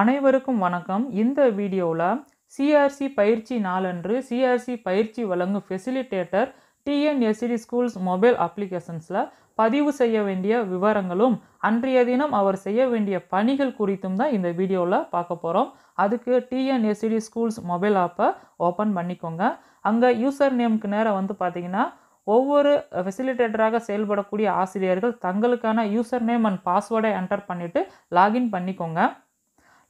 அனைவருக்கும் வணக்கம். இந்த வீடியோவில் சிஆர்சி பயிற்சி நாளன்று சிஆர்சி பயிற்சி வழங்கும் ஃபெசிலிட்டேட்டர் டிஎன்எஸ்சிடி ஸ்கூல்ஸ் மொபைல் அப்ளிகேஷன்ஸில் பதிவு செய்ய வேண்டிய விவரங்களும் அன்றைய தினம் அவர் செய்ய வேண்டிய பணிகள் குறித்தும் தான் இந்த வீடியோவில் பார்க்க போகிறோம் அதுக்கு டிஎன்எஸ்சிடி ஸ்கூல்ஸ் மொபைல் ஆப்பை ஓப்பன் பண்ணிக்கோங்க. அங்கே யூசர் நேமுக்கு நேரம் வந்து பார்த்திங்கன்னா ஒவ்வொரு ஃபெசிலிட்டேட்டராக செயல்படக்கூடிய ஆசிரியர்கள் தங்களுக்கான யூசர் நேம் அண்ட் பாஸ்வேர்டை என்டர் பண்ணிவிட்டு லாகின் பண்ணிக்கோங்க.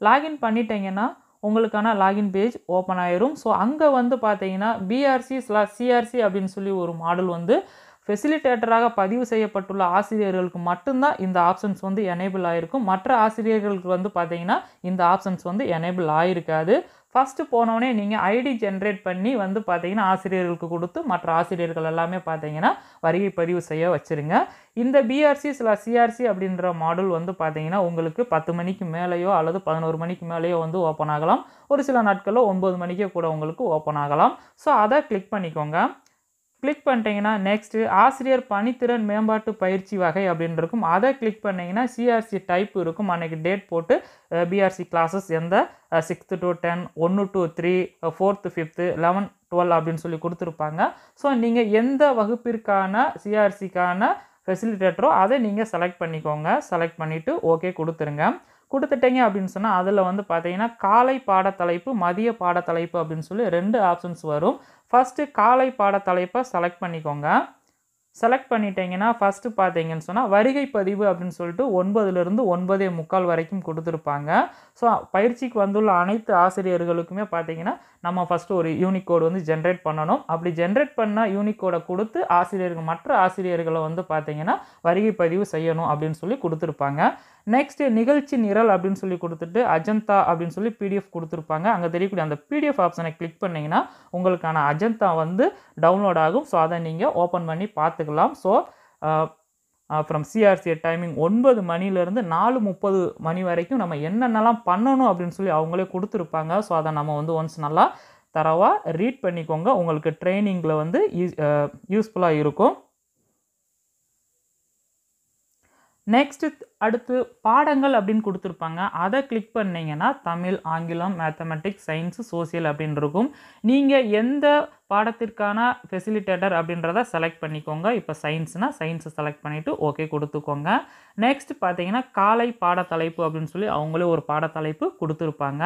லாகின் பண்ணிட்டீங்கன்னா உங்களுக்கான லாகின் பேஜ் ஓப்பன் ஆயிரும். ஸோ அங்கே வந்து பார்த்தீங்கன்னா பிஆர்சி ஸ்லாஸ் சிஆர்சி அப்படின்னு சொல்லி ஒரு மாடல் வந்து ஃபெசிலிட்டேட்டராக பதிவு செய்யப்பட்டுள்ள ஆசிரியர்களுக்கு மட்டும்தான் இந்த ஆப்ஷன்ஸ் வந்து எனேபிள் ஆகிருக்கும் மற்ற ஆசிரியர்களுக்கு வந்து பார்த்தீங்கன்னா இந்த ஆப்ஷன்ஸ் வந்து எனேபிள் ஆகிருக்காது ஃபஸ்ட்டு போனோடனே நீங்கள் ஐடி ஜென்ரேட் பண்ணி வந்து பார்த்தீங்கன்னா ஆசிரியர்களுக்கு கொடுத்து மற்ற ஆசிரியர்கள் எல்லாமே பார்த்தீங்கன்னா வருகை பதிவு செய்ய வச்சுருங்க. இந்த பிஆர்சி சில சிஆர்சி அப்படின்ற மாடல் வந்து பார்த்தீங்கன்னா உங்களுக்கு பத்து மணிக்கு மேலேயோ அல்லது பதினோரு மணிக்கு மேலேயோ வந்து ஓப்பன் ஆகலாம். ஒரு சில நாட்களில் ஒம்பது மணிக்கே கூட உங்களுக்கு ஓப்பன் ஆகலாம். ஸோ அதை கிளிக் பண்ணிக்கோங்க. கிளிக் பண்ணிட்டீங்கன்னா நெக்ஸ்ட்டு ஆசிரியர் பணித்திறன் மேம்பாட்டு பயிற்சி வகை அப்படின்னு இருக்கும். அதை கிளிக் பண்ணிங்கன்னா சிஆர்சி டைப் இருக்கும். அன்றைக்கி டேட் போட்டு பிஆர்சி கிளாஸஸ் எந்த சிக்ஸ்த்து டு டென் ஒன்று two three fourth fifth eleven twelve அப்படின்னு சொல்லி கொடுத்துருப்பாங்க. ஸோ நீங்கள் எந்த வகுப்பிற்கான சிஆர்சிக்கான ஃபெசிலிட்டேட்டரோ அதை நீங்கள் செலக்ட் பண்ணிக்கோங்க. செலக்ட் பண்ணிவிட்டு ஓகே கொடுத்துருங்க. கொடுத்துட்டீங்க அப்படின்னு சொன்னால் அதில் வந்து பார்த்தீங்கன்னா காலை பாடத்தலைப்பு மதிய பாடத்தலைப்பு அப்படின்னு சொல்லி ரெண்டு ஆப்ஷன்ஸ் வரும். ஃபஸ்ட்டு காலை பாடத்தலைப்பை செலக்ட் பண்ணிக்கோங்க. செலக்ட் பண்ணிட்டீங்கன்னா ஃபஸ்ட்டு பார்த்தீங்கன்னு சொன்னால் வருகை பதிவு அப்படின்னு சொல்லிட்டு ஒன்பதுலேருந்து ஒன்பதே முக்கால் வரைக்கும் கொடுத்துருப்பாங்க. ஸோ பயிற்சிக்கு வந்துள்ள அனைத்து ஆசிரியர்களுக்குமே பார்த்தீங்கன்னா நம்ம ஃபஸ்ட்டு ஒரு யூனிக் கோடு வந்து ஜென்ரேட் பண்ணணும். அப்படி ஜென்ரேட் பண்ணால் யூனிகோடை கொடுத்து ஆசிரியர்கள் மற்ற ஆசிரியர்களை வந்து பார்த்தீங்கன்னா வருகை பதிவு செய்யணும் அப்படின்னு சொல்லி கொடுத்துருப்பாங்க. நெக்ஸ்ட்டு நிகழ்ச்சி நிரல் அப்படின்னு சொல்லி கொடுத்துட்டு அஜந்தா அப்படின்னு சொல்லி பிடிஎஃப் கொடுத்துருப்பாங்க. அங்கே தெரியக்கூடிய அந்த பிடிஎஃப் ஆப்ஷனை கிளிக் பண்ணிங்கன்னா உங்களுக்கான அஜந்தா வந்து டவுன்லோட் ஆகும். ஸோ அதை நீங்கள் ஓப்பன் பண்ணி பார்த்துக்கலாம். ஸோ ஃப்ரம் சிஆர்சி டைமிங் ஒன்பது மணிலேருந்து நாலு முப்பது மணி வரைக்கும் நம்ம என்னென்னலாம் பண்ணணும் அப்படின்னு சொல்லி அவங்களே கொடுத்துருப்பாங்க. ஸோ அதை நம்ம வந்து ஒன்ஸ் நல்லா தரவாக ரீட் பண்ணிக்கோங்க. உங்களுக்கு ட்ரைனிங்கில் வந்து யூஸ்ஃபுல்லாக இருக்கும். நெக்ஸ்ட்டு அடுத்து பாடங்கள் அப்படின்னு கொடுத்துருப்பாங்க. அதை கிளிக் பண்ணிங்கன்னா தமிழ் ஆங்கிலம் மேத்தமெட்டிக்ஸ் சயின்ஸு சோசியல் அப்படின்னு இருக்கும். நீங்கள் எந்த பாடத்திற்கான ஃபெசிலிட்டேட்டர் அப்படின்றத செலக்ட் பண்ணிக்கோங்க. இப்போ சயின்ஸ்னால் சயின்ஸை செலக்ட் பண்ணிவிட்டு ஓகே கொடுத்துக்கோங்க. நெக்ஸ்ட் பார்த்தீங்கன்னா காலை பாடத்தலைப்பு அப்படின்னு சொல்லி அவங்களே ஒரு பாடத்தலைப்பு கொடுத்துருப்பாங்க.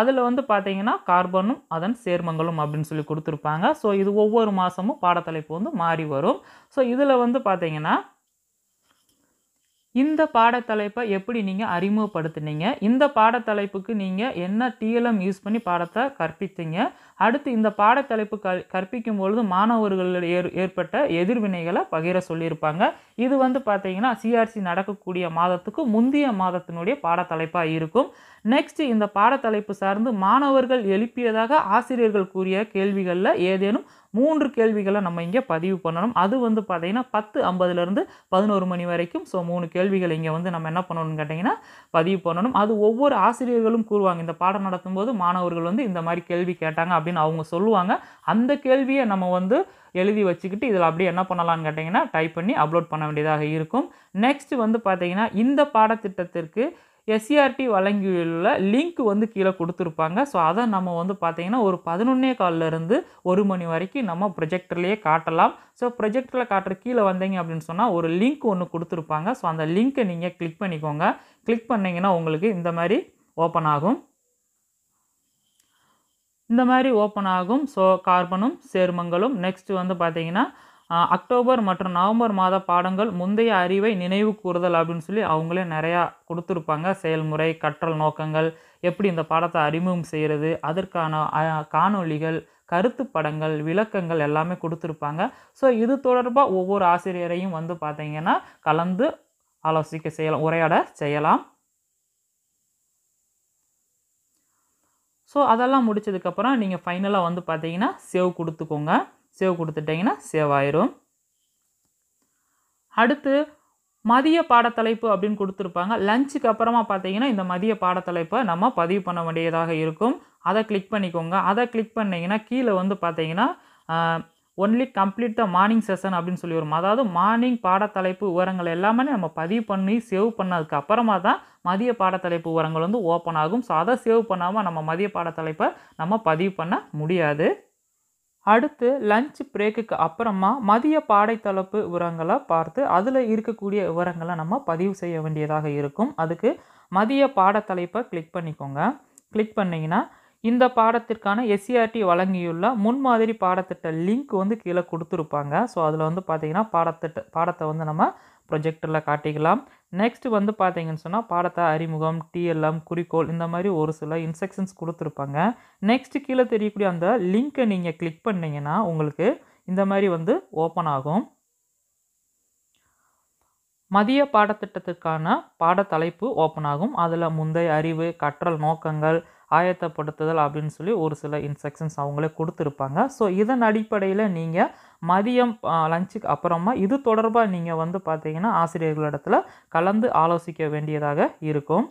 அதில் வந்து பார்த்தீங்கன்னா கார்பனும் அதன் சேர்மங்களும் அப்படின்னு சொல்லி கொடுத்துருப்பாங்க. ஸோ இது ஒவ்வொரு மாதமும் பாடத்தலைப்பு வந்து மாறி வரும். ஸோ இதில் வந்து பார்த்தீங்கன்னா இந்த பாடத்தலைப்பை எப்படி நீங்கள் அறிமுகப்படுத்துனீங்க? இந்த பாடத்தலைப்புக்கு நீங்கள் என்ன டிஎல்எம் யூஸ் பண்ணி பாடத்தை கற்பித்தீங்க? அடுத்து இந்த பாடத்தலைப்பு க கற்பிக்கும் பொழுது மாணவர்கள் ஏற் ஏற்பட்ட எதிர்வினைகளை பகிர சொல்லியிருப்பாங்க. இது வந்து பார்த்தீங்கன்னா சிஆர்சி நடக்கக்கூடிய மாதத்துக்கு முந்தைய மாதத்தினுடைய பாடத்தலைப்பாக இருக்கும். நெக்ஸ்ட் இந்த பாடத்தலைப்பு சார்ந்து மாணவர்கள் எழுப்பியதாக ஆசிரியர்கள் கூறிய கேள்விகளில் ஏதேனும் மூன்று கேள்விகளை நம்ம இங்கே பதிவு பண்ணணும். அது வந்து பார்த்திங்கன்னா பத்து ஐம்பதுலேருந்து பதினோரு மணி வரைக்கும் ஸோ மூணு கேள்வி கேள்விகள் இங்கே வந்து நம்ம என்ன பண்ணணும்னு கேட்டிங்கன்னா பதிவு பண்ணணும். அது ஒவ்வொரு ஆசிரியர்களும் கூறுவாங்க. இந்த பாடம் நடத்தும்போது மாணவர்கள் வந்து இந்த மாதிரி கேள்வி கேட்டாங்க அப்படின்னு அவங்க சொல்லுவாங்க. அந்த கேள்வியை நம்ம வந்து எழுதி வச்சுக்கிட்டு இதில் அப்படியே என்ன பண்ணலான்னு கேட்டிங்கன்னா டைப் பண்ணி அப்லோட் பண்ண வேண்டியதாக இருக்கும். நெக்ஸ்ட் வந்து பார்த்திங்கன்னா இந்த பாடத்திட்டத்திற்கு எஸ்சிஆர்டி வழங்கியுள்ள லிங்க் வந்து கீழே கொடுத்துருப்பாங்க. ஸோ அதை நம்ம வந்து பார்த்திங்கன்னா ஒரு பதினொன்னே காலிலேருந்து ஒரு மணி வரைக்கும் நம்ம ப்ரொஜெக்டர்லேயே காட்டலாம். ஸோ ப்ரொஜெக்டரில் காட்டுற கீழே வந்தீங்க அப்படின்னு சொன்னால் ஒரு லிங்க் ஒன்று கொடுத்துருப்பாங்க. ஸோ அந்த லிங்க்கை நீங்கள் கிளிக் பண்ணிக்கோங்க. கிளிக் பண்ணிங்கன்னா உங்களுக்கு இந்த மாதிரி ஓப்பன் ஆகும். இந்த மாதிரி ஓப்பன் ஆகும். ஸோ கார்பனும் சேர்மங்களும். நெக்ஸ்ட் வந்து பார்த்தீங்கன்னா அக்டோபர் மற்றும் நவம்பர் மாத பாடங்கள் முந்தைய அறிவை நினைவு கூறுதல் அப்படின்னு சொல்லி அவங்களே நிறையா கொடுத்துருப்பாங்க. செயல்முறை கற்றல் நோக்கங்கள் எப்படி இந்த பாடத்தை அறிமுகம் செய்கிறது அதற்கான காணொளிகள் கருத்து படங்கள் விளக்கங்கள் எல்லாமே கொடுத்துருப்பாங்க. ஸோ இது தொடர்பாக ஒவ்வொரு ஆசிரியரையும் வந்து பார்த்தீங்கன்னா கலந்து ஆலோசிக்க செய்யலாம் உரையாட செய்யலாம். ஸோ அதெல்லாம் முடிச்சதுக்கப்புறம் நீங்கள் ஃபைனலாக வந்து பார்த்தீங்கன்னா சேவ் கொடுத்துக்கோங்க. சேவ் கொடுத்துட்டிங்கன்னா சேவ் ஆயிரும். அடுத்து மதிய பாடத்தலைப்பு அப்படின்னு கொடுத்துருப்பாங்க. லஞ்சுக்கு அப்புறமா பார்த்தீங்கன்னா இந்த மதிய பாடத்தலைப்பை நம்ம பதிவு பண்ண வேண்டியதாக இருக்கும். அதை கிளிக் பண்ணிக்கோங்க. அதை கிளிக் பண்ணிங்கன்னா கீழே வந்து பார்த்தீங்கன்னா only complete the morning session அப்படின்னு சொல்லி வரும். அதாவது மார்னிங் பாடத்தலைப்பு விவரங்கள் எல்லாமே நம்ம பதிவு பண்ணி சேவ் பண்ணதுக்கு அப்புறமா தான் மதிய பாடத்தலைப்பு விவரங்கள் வந்து ஓப்பன் ஆகும். ஸோ அதை சேவ் பண்ணாமல் நம்ம மதிய பாடத்தலைப்பை நம்ம பதிவு பண்ண முடியாது. அடுத்து லஞ்ச் பிரேக்குக்கு அப்புறமா மதிய பாடைத்தளப்பு விவரங்களை பார்த்து அதில் இருக்கக்கூடிய விவரங்களை நம்ம பதிவு செய்ய வேண்டியதாக இருக்கும். அதுக்கு மதிய பாடத்தலைப்பை கிளிக் பண்ணிக்கோங்க. கிளிக் பண்ணிங்கன்னா இந்த பாடத்திற்கான எஸ்சிஆர்டி வழங்கியுள்ள முன்மாதிரி பாடத்திட்ட லிங்க் வந்து கீழே கொடுத்துருப்பாங்க. ஸோ அதில் வந்து பார்த்தீங்கன்னா பாடத்திட்ட பாடத்தை வந்து நம்ம ப்ரொஜெக்டரில் காட்டிக்கலாம். நெக்ஸ்ட் வந்து பார்த்தீங்கன்னு சொன்னால் பாடத்தை அறிமுகம் டிஎல்எம் குறிக்கோள் இந்த மாதிரி ஒரு சில இன்ஸ்ட்ரக்ஷன்ஸ் கொடுத்துருப்பாங்க. நெக்ஸ்ட் கீழே தெரியக்கூடிய அந்த லிங்க்கை நீங்கள் கிளிக் பண்ணிங்கன்னா உங்களுக்கு இந்த மாதிரி வந்து ஓப்பன் ஆகும். மதிய பாடத்திட்டத்திற்கான பாடத்தலைப்பு ஓப்பன் ஆகும். அதில் முந்தைய அறிவு கற்றல் நோக்கங்கள் ஆயத்தப்படுத்துதல் அப்படின்னு சொல்லி ஒரு சில இன்ஸ்ட்ரக்ஷன்ஸ் அவங்களே கொடுத்துருப்பாங்க. ஸோ இதன் அடிப்படையில் நீங்கள் மதியம் லஞ்சுக்கு அப்புறமா இது தொடர்பாக நீங்கள் வந்து பார்த்தீங்கன்னா ஆசிரியர்களிடத்தில் கலந்து ஆலோசிக்க வேண்டியதாக இருக்கும்.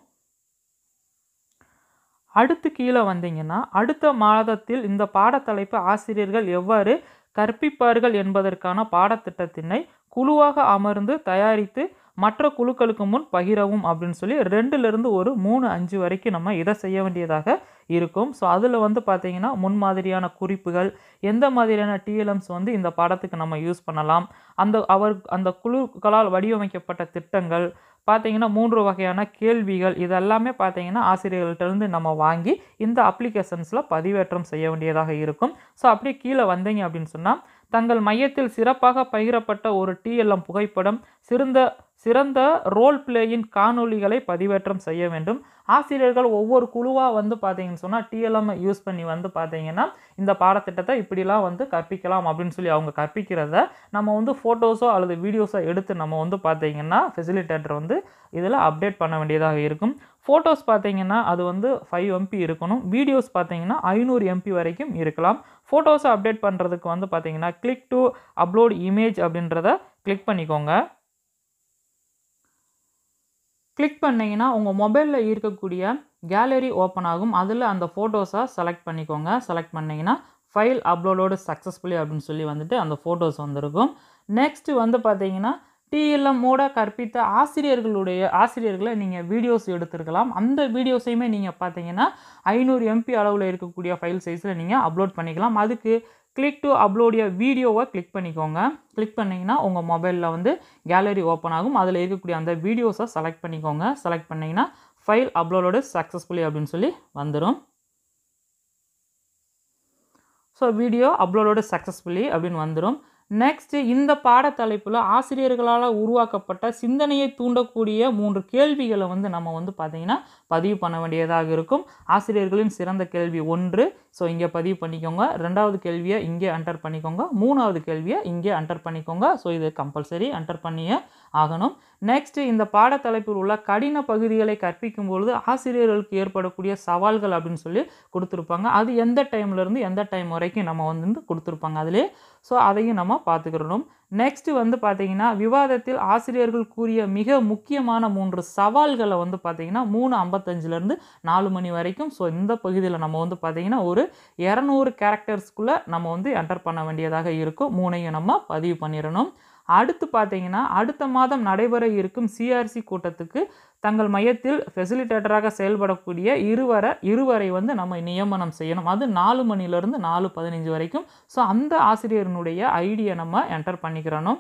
அடுத்து கீழே வந்தீங்கன்னா அடுத்த மாதத்தில் இந்த பாடத்தலைப்பு ஆசிரியர்கள் எவ்வாறு கற்பிப்பார்கள் என்பதற்கான பாடத்திட்டத்தினை குழுவாக அமர்ந்து தயாரித்து மற்ற குழுக்களுக்கு முன் பகிரவும் அப்படின்னு சொல்லி ரெண்டுலேருந்து ஒரு மூணு அஞ்சு வரைக்கும் நம்ம இதை செய்ய வேண்டியதாக இருக்கும். ஸோ அதில் வந்து பார்த்திங்கன்னா முன்மாதிரியான குறிப்புகள் எந்த மாதிரியான டிஎல்எம்ஸ் வந்து இந்த பாடத்துக்கு நம்ம யூஸ் பண்ணலாம் அந்த அவர் அந்த குழுக்களால் வடிவமைக்கப்பட்ட திட்டங்கள் பார்த்தீங்கன்னா மூன்று வகையான கேள்விகள் இதெல்லாமே பார்த்தீங்கன்னா ஆசிரியர்கள்ட்டேருந்து நம்ம வாங்கி இந்த அப்ளிகேஷன்ஸில் பதிவேற்றம் செய்ய வேண்டியதாக இருக்கும். ஸோ அப்படியே கீழே வந்தீங்க அப்படின்னு சொன்னால் தங்கள் மையத்தில் சிறப்பாக பகிரப்பட்ட ஒரு டிஎல்எம் புகைப்படம் சிறந்த சிறந்த ரோல் பிளேயின் காணொளிகளை பதிவேற்றம் செய்ய வேண்டும். ஆசிரியர்கள் ஒவ்வொரு குழுவாக வந்து பார்த்தீங்கன்னு சொன்னால் டிஎல்எம் யூஸ் பண்ணி வந்து பார்த்தீங்கன்னா இந்த பாடத்திட்டத்தை இப்படிலாம் வந்து கற்பிக்கலாம் அப்படின்னு சொல்லி அவங்க கற்பிக்கிறத நம்ம வந்து ஃபோட்டோஸோ அல்லது வீடியோஸோ எடுத்து நம்ம வந்து பார்த்தீங்கன்னா ஃபெசிலிட்டேட்டர் வந்து இதில் அப்டேட் பண்ண வேண்டியதாக இருக்கும். ஃபோட்டோஸ் பார்த்தீங்கன்னா அது வந்து ஃபைவ் எம்பி இருக்கணும். வீடியோஸ் பார்த்தீங்கன்னா ஐநூறு எம்பி வரைக்கும் இருக்கலாம். ஃபோட்டோஸை அப்டேட் பண்ணுறதுக்கு வந்து பார்த்தீங்கன்னா கிளிக் டு அப்லோட் இமேஜ் அப்படின்றத கிளிக் பண்ணிக்கோங்க. கிளிக் பண்ணிங்கன்னா உங்கள் மொபைலில் இருக்கக்கூடிய கேலரி ஓப்பன் ஆகும். அதில் அந்த ஃபோட்டோஸை செலக்ட் பண்ணிக்கோங்க. செலக்ட் பண்ணிங்கன்னா ஃபைல் அப்லோடோடு சக்ஸஸ்ஃபுல்லி அப்படின்னு சொல்லி வந்துட்டு அந்த ஃபோட்டோஸ் வந்திருக்கும். நெக்ஸ்ட்டு வந்து பார்த்தீங்கன்னா டிஎல்எம்மோட கற்பித்த ஆசிரியர்களுடைய ஆசிரியர்களை நீங்கள் வீடியோஸ் எடுத்திருக்கலாம். அந்த வீடியோஸையுமே நீங்கள் பார்த்தீங்கன்னா ஐநூறு எம்பி அளவில் இருக்கக்கூடிய ஃபைல் சைஸில் நீங்கள் அப்லோட் பண்ணிக்கலாம். அதுக்கு கிளிக் டு அப்லோடிய வீடியோவை கிளிக் பண்ணிக்கோங்க. கிளிக் பண்ணிங்கன்னா உங்கள் மொபைலில் வந்து கேலரி ஓப்பன் ஆகும். அதில் இருக்கக்கூடிய அந்த வீடியோஸை செலக்ட் பண்ணிக்கோங்க. செலக்ட் பண்ணிங்கன்னா ஃபைல் அப்லோடு சக்ஸஸ்ஃபுல்லி அப்படின்னு சொல்லி வந்துடும் ஸோ வீடியோ அப்லோடோடு சக்ஸஸ்ஃபுல்லி அப்படின்னு வந்துடும் நெக்ஸ்ட்டு இந்த பாடத்தலைப்பில் ஆசிரியர்களால் உருவாக்கப்பட்ட சிந்தனையை தூண்டக்கூடிய மூன்று கேள்விகளை வந்து நம்ம வந்து பார்த்திங்கன்னா பதிவு பண்ண வேண்டியதாக இருக்கும். ஆசிரியர்களின் சிறந்த கேள்வி ஒன்று. ஸோ இங்கே பதிவு பண்ணிக்கோங்க. ரெண்டாவது கேள்வியை இங்கே என்டர் பண்ணிக்கோங்க. மூணாவது கேள்வியை இங்கே என்டர் பண்ணிக்கோங்க. ஸோ இது கம்பல்சரி என்டர் பண்ணியே ஆகணும். நெக்ஸ்ட்டு இந்த பாடத்தலைப்பில் உள்ள கடின பகுதிகளை கற்பிக்கும் பொழுது ஆசிரியர்களுக்கு ஏற்படக்கூடிய சவால்கள் அப்படின்னு சொல்லி கொடுத்துருப்பாங்க. அது எந்த டைம்லேருந்து எந்த டைம் வரைக்கும் நம்ம வந்து கொடுத்துருப்பாங்க அதிலே ஸோ அதையும் நம்ம பார்த்துக்கிறணும். நெக்ஸ்ட் வந்து பார்த்தீங்கன்னா விவாதத்தில் ஆசிரியர்கள் கூறிய மிக முக்கியமான மூன்று சவால்களை வந்து பார்த்தீங்கன்னா மூணு ஐம்பத்தஞ்சிலேருந்து நாலு மணி வரைக்கும். ஸோ இந்த பகுதியில் நம்ம வந்து பார்த்தீங்கன்னா ஒரு இரநூறு கேரக்டர்ஸ்குள்ளே நம்ம வந்து என்டர் பண்ண வேண்டியதாக இருக்கும். மூணையும் நம்ம பதிவு பண்ணிடணும். அடுத்து பார்த்தீங்கன்னா அடுத்த மாதம் நடைபெற இருக்கும் சிஆர்சி கூட்டத்துக்கு தங்கள் மையத்தில் ஃபெசிலிட்டேட்டராக செயல்படக்கூடிய இருவரை இருவரை வந்து நம்ம நியமனம் செய்யணும். அது நாலு மணிலேருந்து நாலு பதினஞ்சு வரைக்கும். ஸோ அந்த ஆசிரியரினுடைய ஐடியை நம்ம என்டர் பண்ணிக்கிறணும்.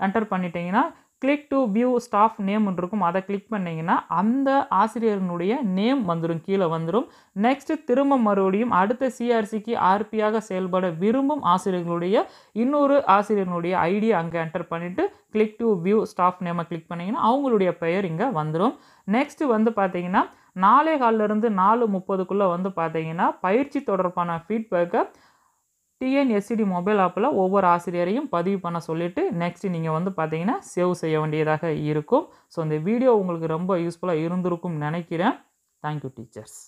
என்டர் பண்ணிட்டீங்கன்னா கிளிக் டு வியூ ஸ்டாஃப் நேம்னு இருக்கும். அதை கிளிக் பண்ணிங்கன்னா அந்த ஆசிரியரினுடைய நேம் வந்துடும் கீழே வந்துடும் நெக்ஸ்ட்டு திரும்ப மறுபடியும் அடுத்த சிஆர்சிக்கு ஆர்பியாக செயல்பட விரும்பும் ஆசிரியர்களுடைய இன்னொரு ஆசிரியர்களுடைய ஐடியை அங்கே என்டர் பண்ணிவிட்டு கிளிக் டு வியூ ஸ்டாஃப் நேமை கிளிக் பண்ணிங்கன்னா அவங்களுடைய பெயர் இங்கே வந்துடும் நெக்ஸ்ட்டு வந்து பார்த்தீங்கன்னா நாலே காலிலிருந்து நாலு முப்பதுக்குள்ளே வந்து பார்த்தீங்கன்னா பயிற்சி தொடர்பான ஃபீட்பேக்கை டிஎன்எஸ்சிடி மொபைல் ஆப்பில் ஒவ்வொரு ஆசிரியரையும் பதிவு பண்ண சொல்லிவிட்டு நெக்ஸ்ட் நீங்கள் வந்து பார்த்தீங்கன்னா சேவ் செய்ய வேண்டியதாக இருக்கும். ஸோ இந்த வீடியோ உங்களுக்கு ரொம்ப யூஸ்ஃபுல்லாக இருந்திருக்கும் நினைக்கிறேன். Thank you teachers